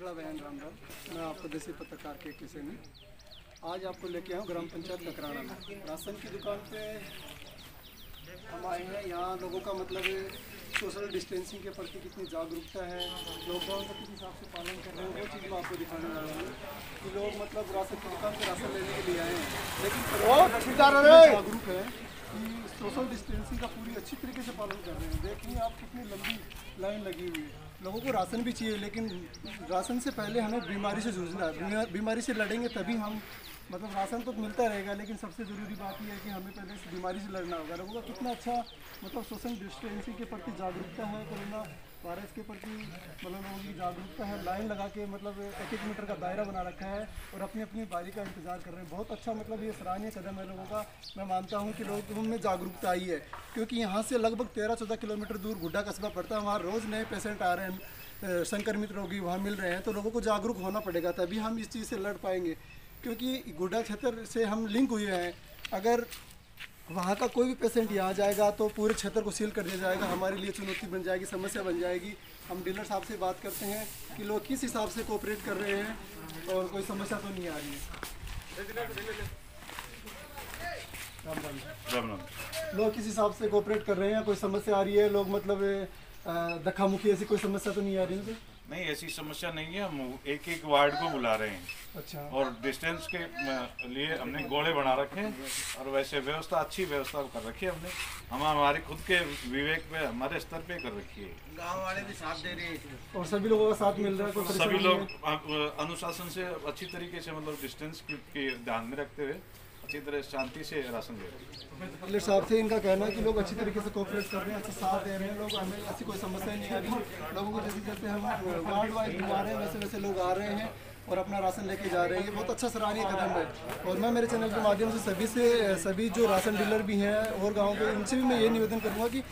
अगला बयान राम राम। मैं आपको देसी पत्रकार के किसे में आज आपको लेके आया ग्राम पंचायत ककराना में। राशन की दुकान पे हम आए हैं। यहाँ लोगों का मतलब सोशल डिस्टेंसिंग के प्रति कितनी जागरूकता है लॉकडाउन का किस हिसाब से पालन कर रहे हैं वो चीज़ मैं आपको दिखाने जा रहा हूँ कि लोग मतलब राशन की दुकान पे राशन लेने के लिए आए हैं। लेकिन जागरूक है कि सोशल डिस्टेंसिंग का पूरी अच्छी तरीके से पालन कर रहे हैं। देखिए आप कितनी लंबी लाइन लगी हुई है। लोगों को राशन भी चाहिए, लेकिन राशन से पहले हमें बीमारी से जूझना है। बीमारी से लड़ेंगे तभी हम मतलब राशन तो मिलता रहेगा, लेकिन सबसे ज़रूरी बात यह है कि हमें पहले इस बीमारी से लड़ना होगा। लोगों का कितना अच्छा मतलब सोशल डिस्टेंसिंग के प्रति जागरूकता है, कोरोना वायरस के प्रति मतलब लोगों की जागरूकता है लाइन लगा के मतलब एक एक मीटर का दायरा बना रखा है और अपनी अपनी बारी का इंतज़ार कर रहे हैं। बहुत अच्छा मतलब ये सराहनीय कदम है लोगों का। मैं मानता हूँ कि लोगों में जागरूकता आई है, क्योंकि यहाँ से लगभग तेरह चौदह किलोमीटर दूर गुड्डा कस्बा पड़ता है। वहाँ रोज़ नए पेशेंट आ रहे हैं संक्रमित रोगी वहाँ मिल रहे हैं तो लोगों को जागरूक होना पड़ेगा, तभी हम इस चीज़ से लड़ पाएँगे। क्योंकि गुड्डा क्षेत्र से हम लिंक हुए हैं। अगर वहाँ का कोई भी पेशेंट यहाँ जाएगा तो पूरे क्षेत्र को सील कर दिया जाएगा हमारे लिए चुनौती बन जाएगी समस्या बन जाएगी। हम डीलर साहब से बात करते हैं कि लोग किस हिसाब से कोऑपरेट कर रहे हैं और कोई समस्या तो नहीं आ रही है। लोग किस हिसाब से कोऑपरेट कर रहे हैं? कोई समस्या आ रही है? लोग मतलब धक्का मुक्की ऐसी कोई समस्या तो नहीं आ रही है नहीं ऐसी समस्या नहीं है हम एक एक वार्ड को बुला रहे हैं। अच्छा। और डिस्टेंस के लिए हमने गोले बना रखे हैं और वैसे व्यवस्था अच्छी व्यवस्था कर रखी है हमने। हम हमारे खुद के विवेक पे हमारे स्तर पे कर रखी है। गाँव वाले भी साथ दे रहे हैं। और सभी लोगों का साथ मिल रहा है सभी लोग अनुशासन से अच्छी तरीके से मतलब डिस्टेंस के ध्यान में रखते हुए अच्छी तरह शांति से राशन दे रहे हैं। साहब से इनका कहना है कि लोग अच्छी तरीके से कोऑपरेट कर रहे हैं अच्छा साथ दे रहे हैं, लोग हमें ऐसी कोई समस्या नहीं आ रही लोगों को जैसे जैसे हम वार्ड वाइज घुमा रहे हैं, वैसे वैसे लोग आ रहे हैं और अपना राशन लेके जा रहे हैं। ये बहुत अच्छा सराहनीय कदम है। और मैं मेरे चैनल के माध्यम से सभी से, सभी जो राशन डीलर भी हैं और गाँव के, उनसे भी मैं ये निवेदन करूँगा कि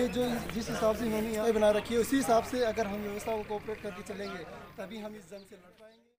ये जो जिस हिसाब से इन्होंने यहाँ बना रखी है, उसी हिसाब से अगर हम व्यवस्था को कोऑपरेट करके चलेंगे, तभी हम इस जंग से लड़ पाएँगे।